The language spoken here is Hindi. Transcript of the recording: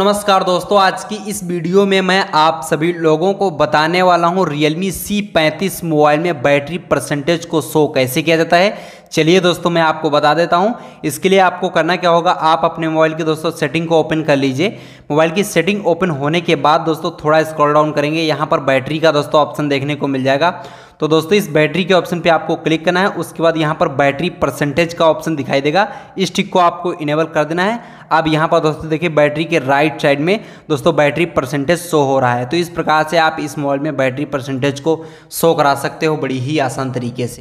नमस्कार दोस्तों, आज की इस वीडियो में मैं आप सभी लोगों को बताने वाला हूँ Realme C35 मोबाइल में बैटरी परसेंटेज को शो कैसे किया जाता है। चलिए दोस्तों, मैं आपको बता देता हूँ। इसके लिए आपको करना क्या होगा, आप अपने मोबाइल की दोस्तों सेटिंग को ओपन कर लीजिए। मोबाइल की सेटिंग ओपन होने के बाद दोस्तों, थोड़ा स्क्रॉल डाउन करेंगे। यहाँ पर बैटरी का दोस्तों ऑप्शन देखने को मिल जाएगा। तो दोस्तों, इस बैटरी के ऑप्शन पे आपको क्लिक करना है। उसके बाद यहाँ पर बैटरी परसेंटेज का ऑप्शन दिखाई देगा। इस टिक को आपको इनेबल कर देना है। अब यहाँ पर दोस्तों देखिए, बैटरी के राइट साइड में दोस्तों बैटरी परसेंटेज शो हो रहा है। तो इस प्रकार से आप इस मोबाइल में बैटरी परसेंटेज को शो करा सकते हो बड़ी ही आसान तरीके से।